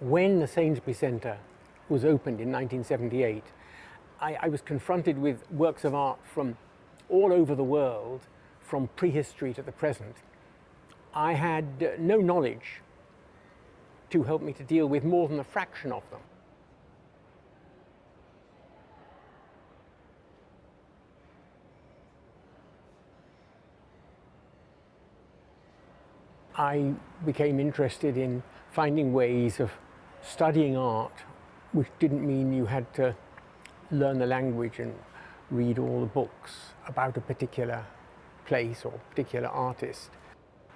When the Sainsbury Centre was opened in 1978, I, I was confronted with works of art from all over the world, from prehistory to the present. I had uh, no knowledge to help me to deal with more than a fraction of them. I became interested in finding ways of studying art, which didn't mean you had to learn the language and read all the books about a particular place or particular artist.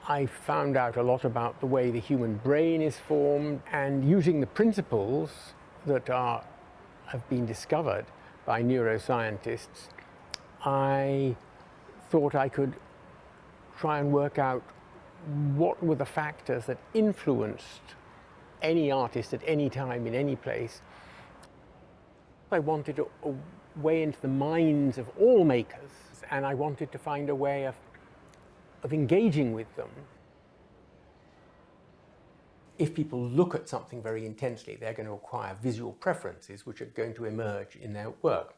I found out a lot about the way the human brain is formed and using the principles that are, have been discovered by neuroscientists, I thought I could try and work out what were the factors that influenced any artist at any time in any place. I wanted a, a way into the minds of all makers and I wanted to find a way of, of engaging with them. If people look at something very intensely, they're going to acquire visual preferences which are going to emerge in their work.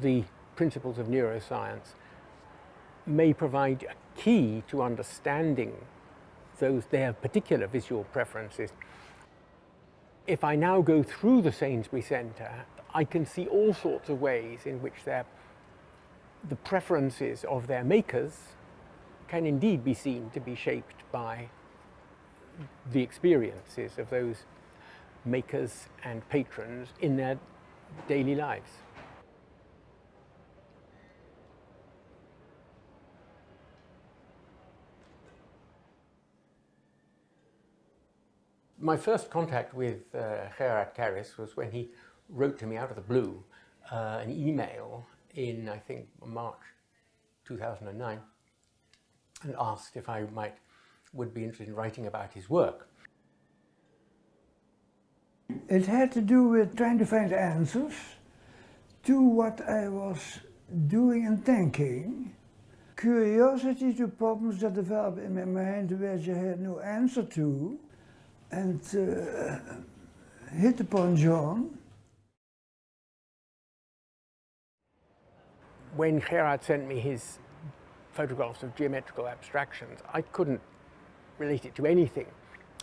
The principles of neuroscience may provide a key to understanding those their particular visual preferences. If I now go through the Sainsbury Centre, I can see all sorts of ways in which their, the preferences of their makers can indeed be seen to be shaped by the experiences of those makers and patrons in their daily lives. My first contact with uh, Gerard Caris was when he wrote to me out of the blue uh, an email in, I think, March 2009 and asked if I might would be interested in writing about his work. It had to do with trying to find answers to what I was doing and thinking. Curiosity to problems that developed in my mind which I had no answer to and uh, hit upon John. When Gerard sent me his photographs of geometrical abstractions, I couldn't relate it to anything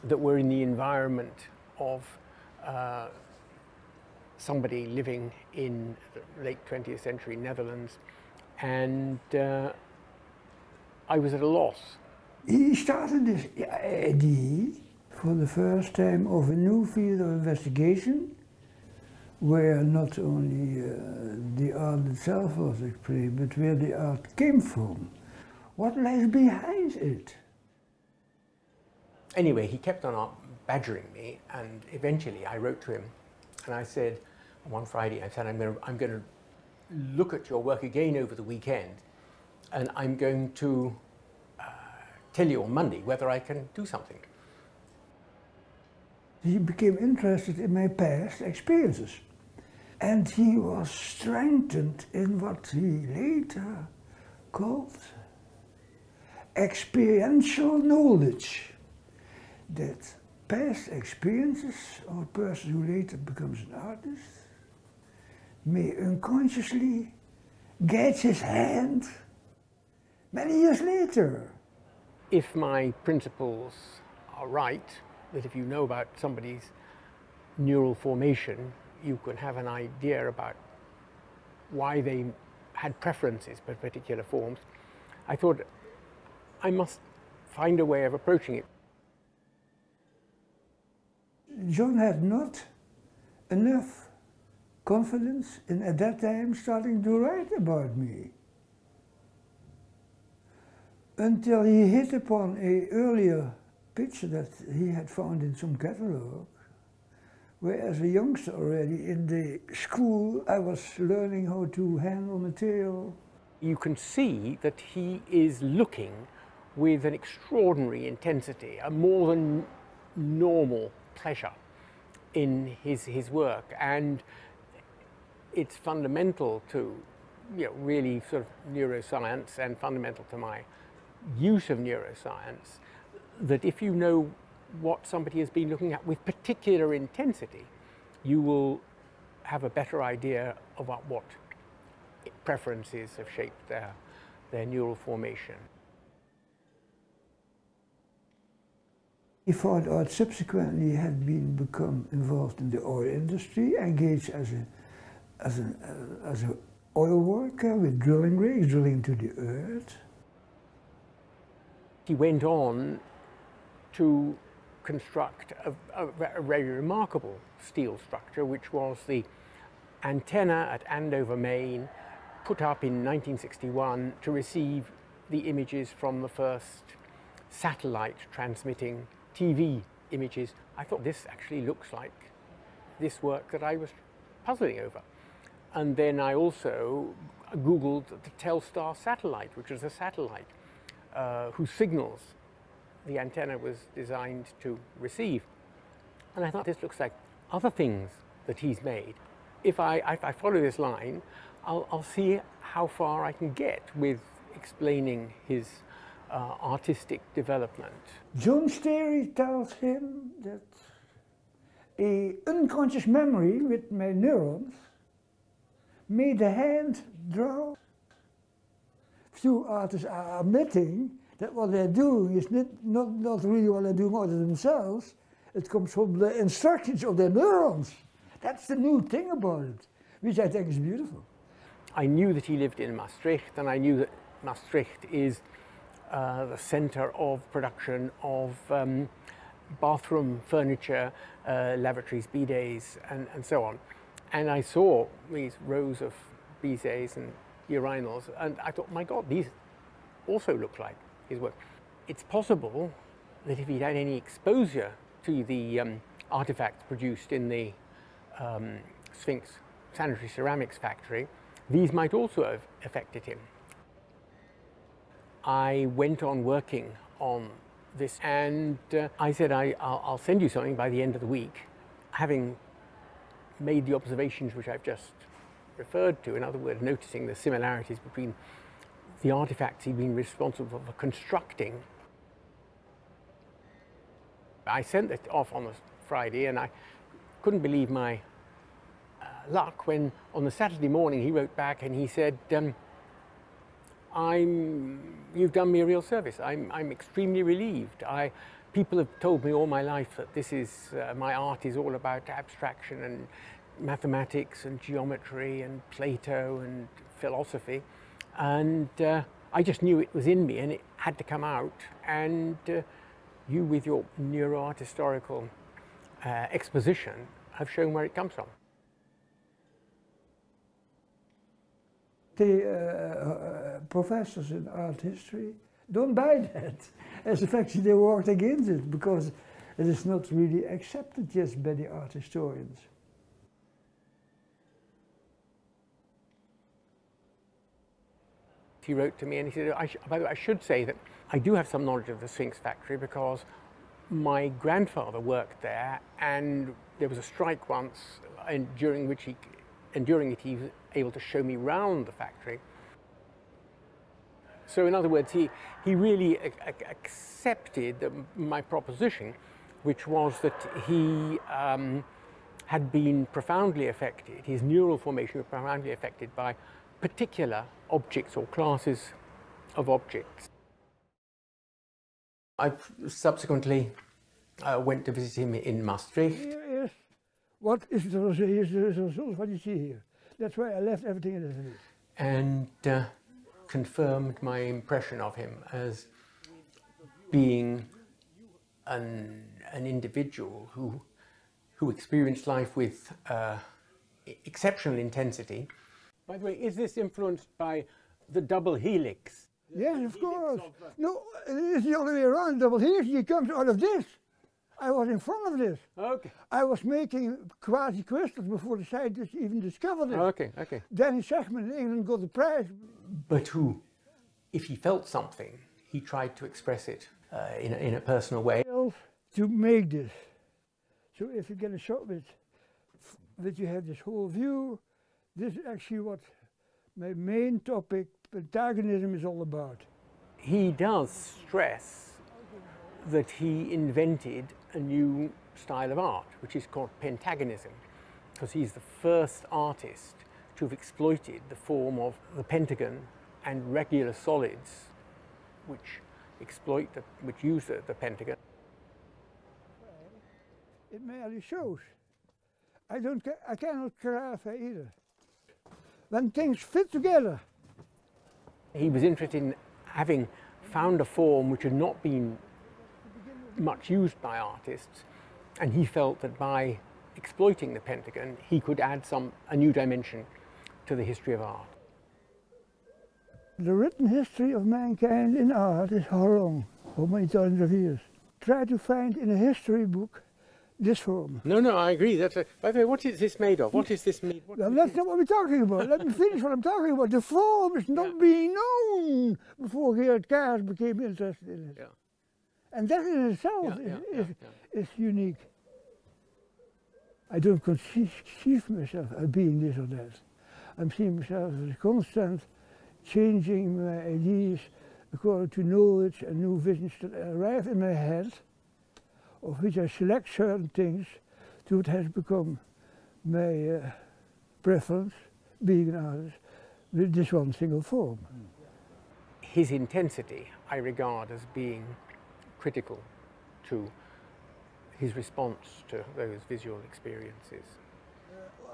that were in the environment of uh, somebody living in the late 20th century Netherlands, and uh, I was at a loss. He started this idea for the first time of a new field of investigation where not only uh, the art itself was explained, but where the art came from. What lies behind it? Anyway, he kept on badgering me, and eventually I wrote to him, and I said, one Friday, I said, I'm going to, I'm going to look at your work again over the weekend, and I'm going to uh, tell you on Monday whether I can do something he became interested in my past experiences. And he was strengthened in what he later called experiential knowledge. That past experiences of a person who later becomes an artist may unconsciously guide his hand many years later. If my principles are right, that if you know about somebody's neural formation, you can have an idea about why they had preferences for particular forms. I thought I must find a way of approaching it. John had not enough confidence in at that time starting to write about me until he hit upon a earlier picture that he had found in some catalog, where as a youngster already in the school I was learning how to handle material. You can see that he is looking with an extraordinary intensity, a more than normal pleasure in his, his work. And it's fundamental to you know, really sort of neuroscience and fundamental to my use of neuroscience that if you know what somebody has been looking at with particular intensity, you will have a better idea of what, preferences have shaped their, their neural formation. He found out subsequently had been become involved in the oil industry, engaged as a as an uh, as an oil worker with drilling rigs, drilling to the earth. He went on to construct a, a, a very remarkable steel structure, which was the antenna at Andover, Maine, put up in 1961 to receive the images from the first satellite transmitting TV images. I thought this actually looks like this work that I was puzzling over. And then I also Googled the Telstar satellite, which was a satellite uh, whose signals the antenna was designed to receive. And I thought this looks like other things that he's made. If I, if I follow this line, I'll, I'll see how far I can get with explaining his uh, artistic development. John's theory tells him that a unconscious memory with my neurons made the hand draw. Few artists are admitting that what they're doing is not, not, not really what they're doing of themselves. It comes from the instructions of their neurons. That's the new thing about it, which I think is beautiful. I knew that he lived in Maastricht, and I knew that Maastricht is uh, the center of production of um, bathroom furniture, uh, lavatories, bidets, and, and so on. And I saw these rows of bidets and urinals, and I thought, my God, these also look like his work. It's possible that if he'd had any exposure to the um, artifacts produced in the um, Sphinx sanitary ceramics factory, these might also have affected him. I went on working on this and uh, I said I, will send you something by the end of the week. Having made the observations which I've just referred to, in other words, noticing the similarities between the artifacts he'd been responsible for constructing. I sent it off on a Friday and I couldn't believe my uh, luck when on the Saturday morning he wrote back and he said, um, I'm, you've done me a real service. I'm, I'm extremely relieved. I, people have told me all my life that this is, uh, my art is all about abstraction and mathematics and geometry and Plato and philosophy. And uh, I just knew it was in me and it had to come out. And uh, you, with your neuroart historical uh, exposition, have shown where it comes from. The uh, uh, professors in art history don't buy that. As a fact, they worked against it because it is not really accepted yet by the art historians. He wrote to me and he said, by the way, I should say that I do have some knowledge of the Sphinx factory because my grandfather worked there and there was a strike once and during which he, and during it he was able to show me round the factory. So in other words, he, he really accepted my proposition, which was that he um, had been profoundly affected, his neural formation was profoundly affected by particular objects or classes of objects. I subsequently uh, went to visit him in Maastricht. Yes. What is the, is the result what you see here? That's why I left everything as it is. And uh, confirmed my impression of him as being an, an individual who, who experienced life with uh, exceptional intensity by the way, is this influenced by the double helix? Yes, of course. No, it's the other way around. Double helix, it comes out of this. I was in front of this. Okay. I was making quasi crystals before the scientists even discovered it. Okay, okay. Danny Shechtman in England got the prize. But who, if he felt something, he tried to express it uh, in, a, in a personal way. To make this. So if you get a shot with, that you have this whole view, this is actually what my main topic, Pentagonism, is all about. He does stress that he invented a new style of art, which is called pentagonism, because he's the first artist to have exploited the form of the pentagon and regular solids, which exploit the, which use the, the pentagon. It merely shows. I don't. I cannot craft either. When things fit together. He was interested in having found a form which had not been much used by artists, and he felt that by exploiting the pentagon, he could add some a new dimension to the history of art. The written history of mankind in art is how long? How many thousands of years? Try to find in a history book this form. No, no, I agree. That's a, by the way, what is this made of? What is this made? What well, that's not what we're talking about. Let me finish what I'm talking about. The form is not yeah. being known before Gerard Caris became interested in it. Yeah. And that in itself yeah, is, is, is, unique. I don't conceive myself as being this or that. I'm seeing myself as a constant changing my ideas according to knowledge and new visions that arrive in my head, of which I select certain things to what has become my uh, preference, being an artist, with this one single form. His intensity I regard as being critical to his response to those visual experiences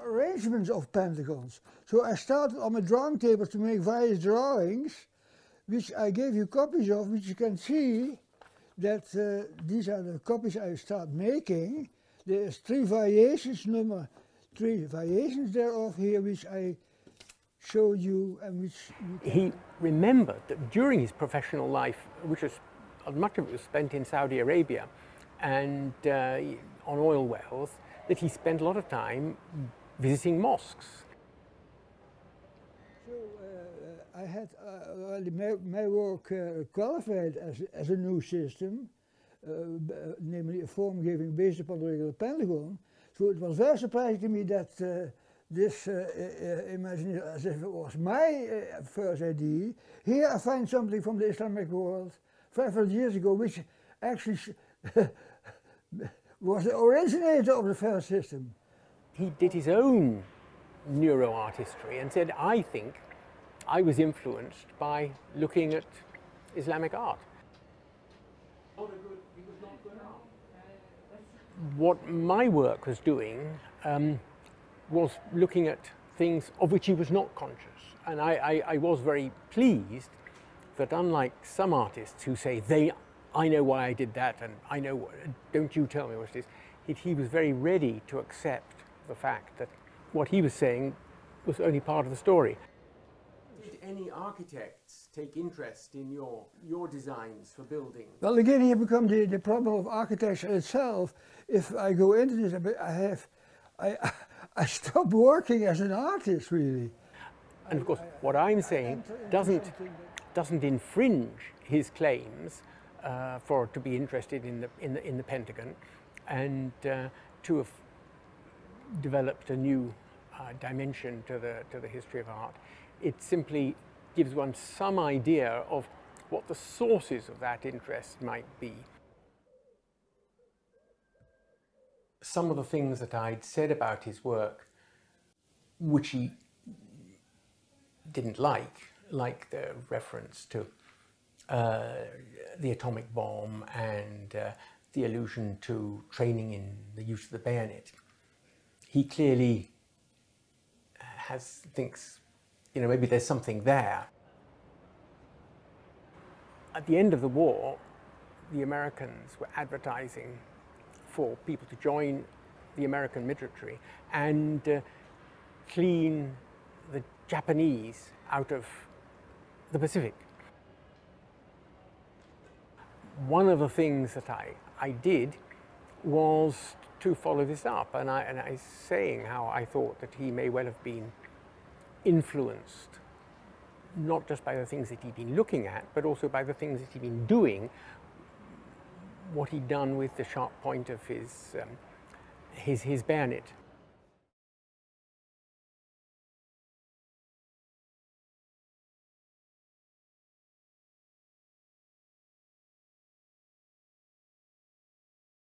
arrangements of pentagons. So I started on my drawing table to make various drawings, which I gave you copies of, which you can see that uh, these are the copies I start making. There's three variations, number three variations thereof here, which I showed you and which He remembered that during his professional life, which was much of it was spent in Saudi Arabia and uh, on oil wells, that he spent a lot of time visiting mosques. So uh, I had uh, my, work uh, qualified as, as a new system, uh, namely a form giving based upon the regular pentagon. So it was very surprising to me that uh, this uh, imagination, as if it was my first idea. Here I find something from the Islamic world 500 years ago, which actually was the originator of the first system he did his own neuro art history and said, I think I was influenced by looking at Islamic art. What my work was doing um, was looking at things of which he was not conscious. And I, I, I was very pleased that unlike some artists who say, they, I know why I did that and I know, don't you tell me what it is, he, he was very ready to accept the fact that what he was saying was only part of the story. Did any architects take interest in your, your designs for buildings? Well, again, here become the, the problem of architecture itself. If I go into this, I have, I, I stop working as an artist, really. And of course, I, what I'm saying doesn't, doesn't infringe his claims uh, for to be interested in the, in the, in the Pentagon and uh, to have developed a new uh, dimension to the, to the history of art. It simply gives one some idea of what the sources of that interest might be. Some of the things that I'd said about his work, which he didn't like, like the reference to uh, the atomic bomb and uh, the allusion to training in the use of the bayonet he clearly has thinks, you know, maybe there's something there. At the end of the war, the Americans were advertising for people to join the American military and uh, clean the Japanese out of the Pacific. One of the things that I, I did was to follow this up. And I, and I saying how I thought that he may well have been influenced not just by the things that he'd been looking at, but also by the things that he'd been doing, what he'd done with the sharp point of his, um, his, his bayonet.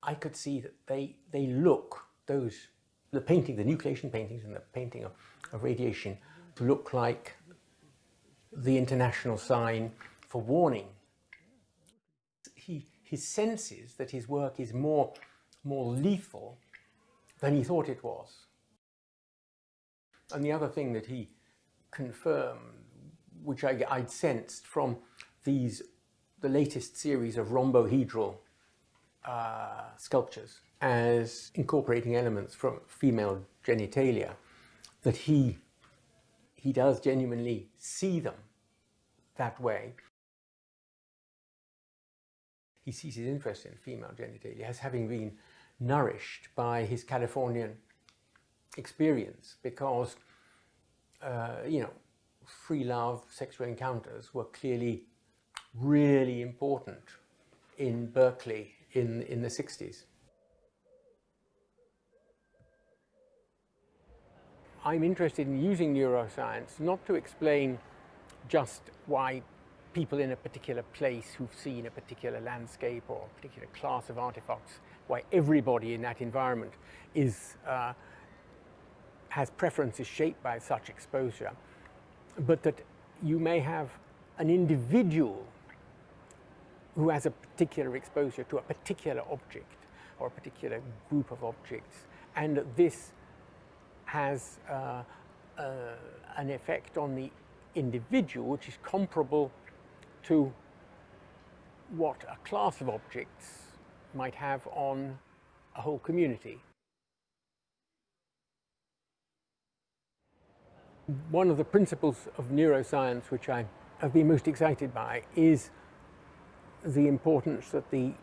I could see that they, they look, those, the painting, the nucleation paintings and the painting of, of radiation look like the international sign for warning. He, he senses that his work is more, more lethal than he thought it was. And the other thing that he confirmed, which I, I'd sensed from these, the latest series of rhombohedral uh, sculptures as incorporating elements from female genitalia, that he, he does genuinely see them that way. He sees his interest in female genitalia as having been nourished by his Californian experience because, uh, you know, free love, sexual encounters were clearly really important in Berkeley in, in the 60s. I'm interested in using neuroscience not to explain just why people in a particular place who've seen a particular landscape or a particular class of artifacts, why everybody in that environment is, uh, has preferences shaped by such exposure, but that you may have an individual who has a particular exposure to a particular object or a particular group of objects, and this has uh, uh, an effect on the individual which is comparable to what a class of objects might have on a whole community. One of the principles of neuroscience which I have been most excited by is the importance that the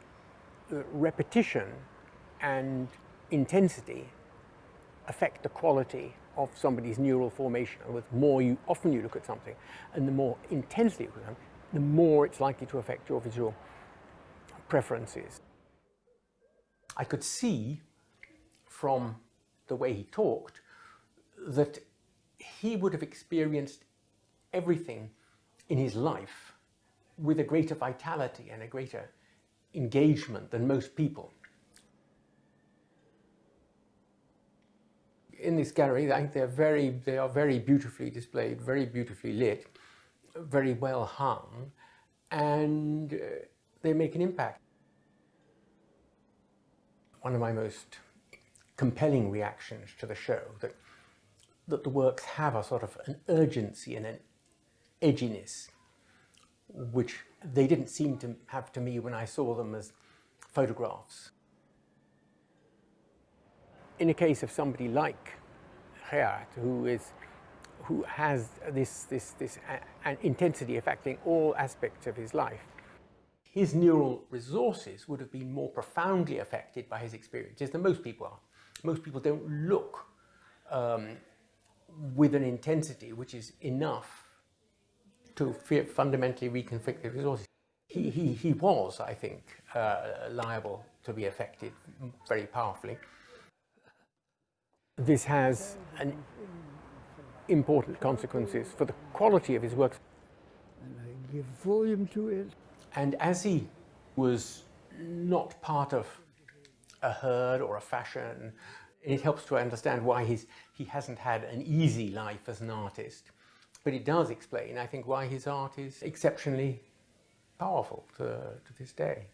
repetition and intensity affect the quality of somebody's neural formation. With more you often you look at something, and the more intensely you look at something, the more it's likely to affect your visual preferences. I could see from the way he talked that he would have experienced everything in his life with a greater vitality and a greater engagement than most people. In this gallery, I think they're very, they are very beautifully displayed, very beautifully lit, very well hung, and uh, they make an impact. One of my most compelling reactions to the show that that the works have a sort of an urgency and an edginess which they didn't seem to have to me when I saw them as photographs. In a case of somebody like Gerard, who is who has this, this, this an intensity affecting all aspects of his life, his neural resources would have been more profoundly affected by his experiences than most people are. Most people don't look um, with an intensity which is enough to fundamentally reconfigure the resources. He, he, he was, I think, uh, liable to be affected very powerfully. This has an important consequences for the quality of his works. And I give volume to it. And as he was not part of a herd or a fashion, it helps to understand why he's, he hasn't had an easy life as an artist. But it does explain, I think, why his art is exceptionally powerful to, to this day.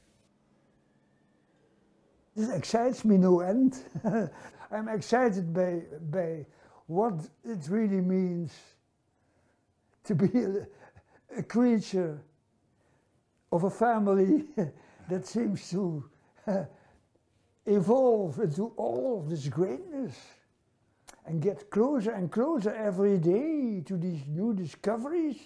This excites me no end. I'm excited by, by what it really means to be a, a creature of a family that seems to evolve into all of this greatness and get closer and closer every day to these new discoveries.